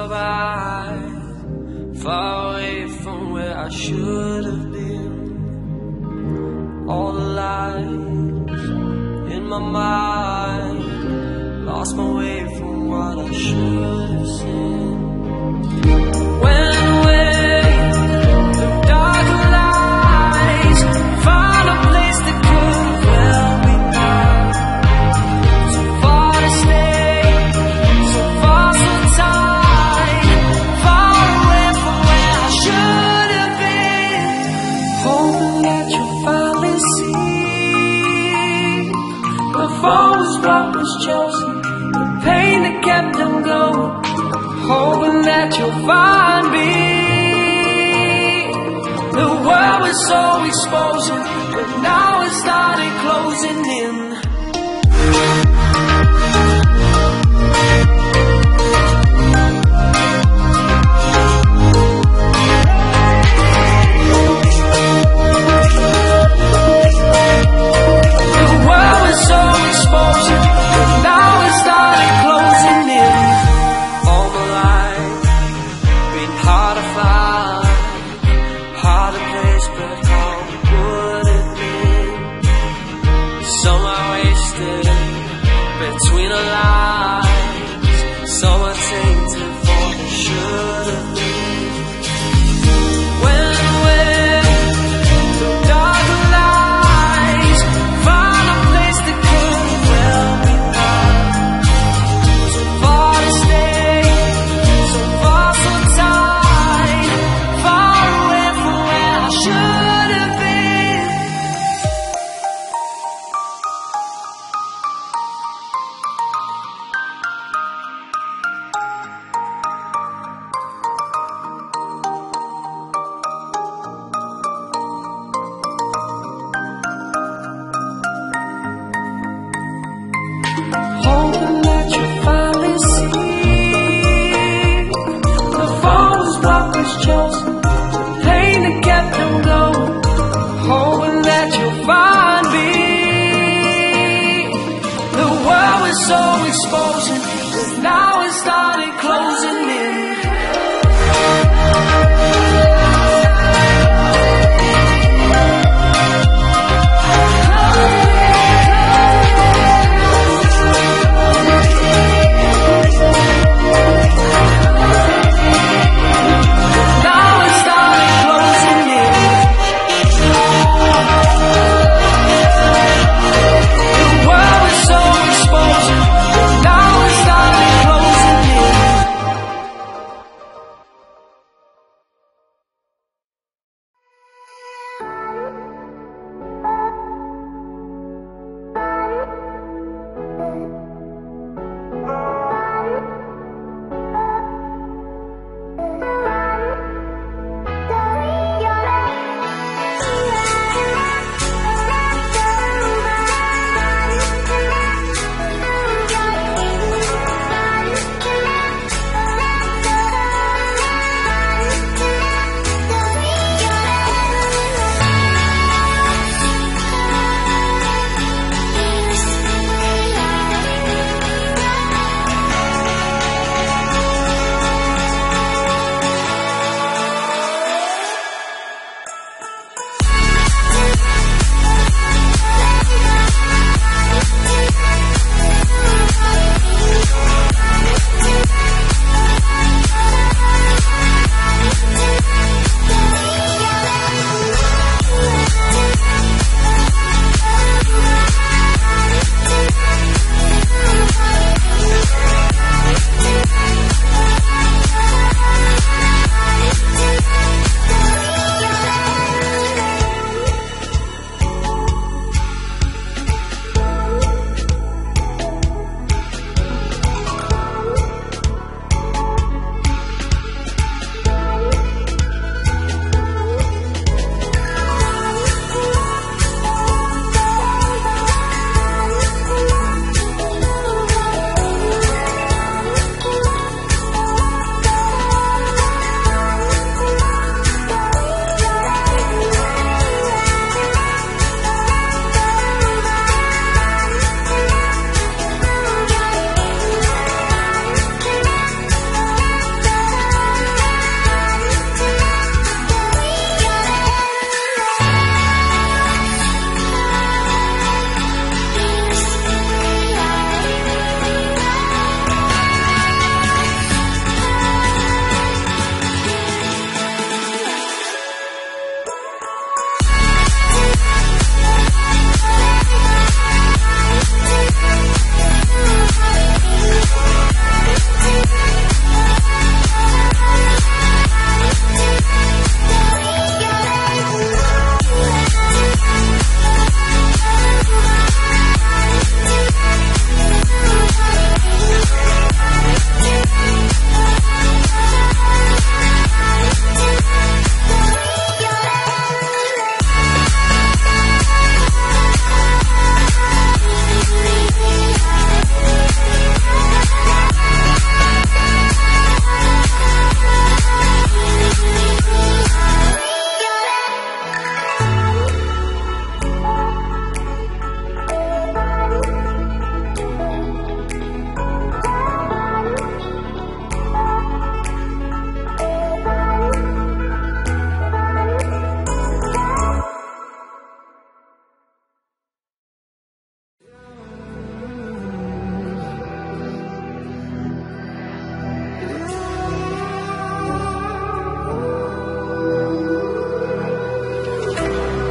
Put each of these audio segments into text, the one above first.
survive far away from where I should have been. All the lights in my mind lost my way from what I should have seen. What was chosen, the pain that kept them going. Hoping that you'll find me. The world was so exposing, but now it's started closing in.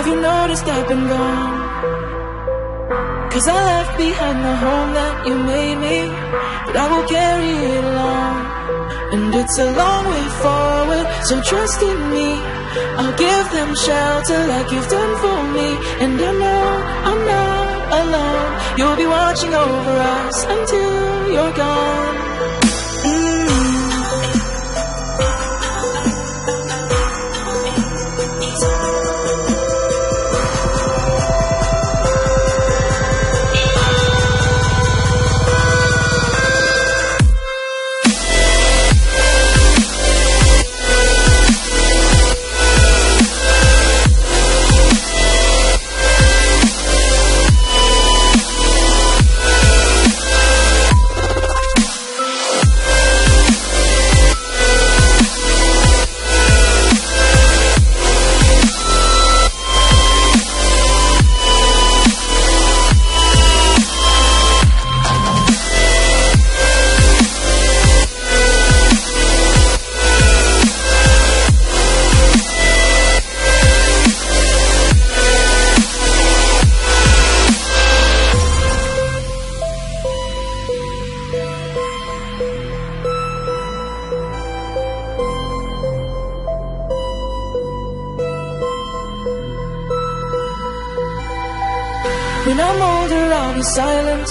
Have you noticed I've been gone? Cause I left behind the home that you made me, but I will carry it along. And it's a long way forward, so trust in me. I'll give them shelter like you've done for me. And I know I'm not alone. You'll be watching over us until you're gone.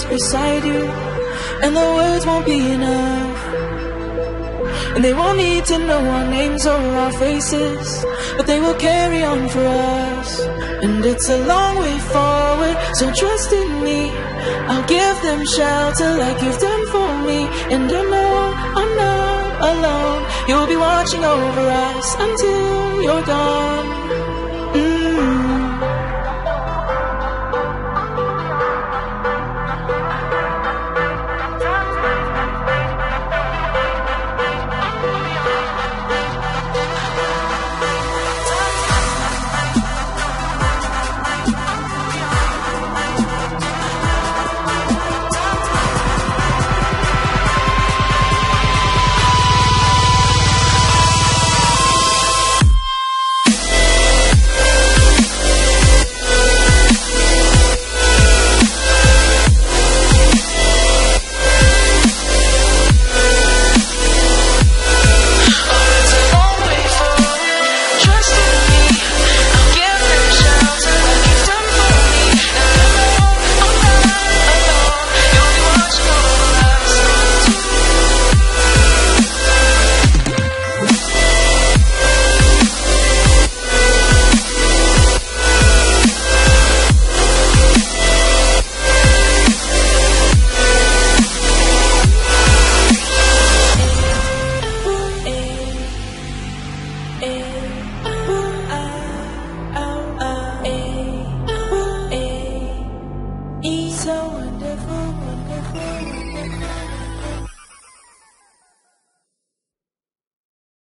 Beside you, and the words won't be enough. And they won't need to know our names or our faces, but they will carry on for us. And it's a long way forward, so trust in me. I'll give them shelter like you've done for me. And I know I'm not alone. You'll be watching over us until you're gone.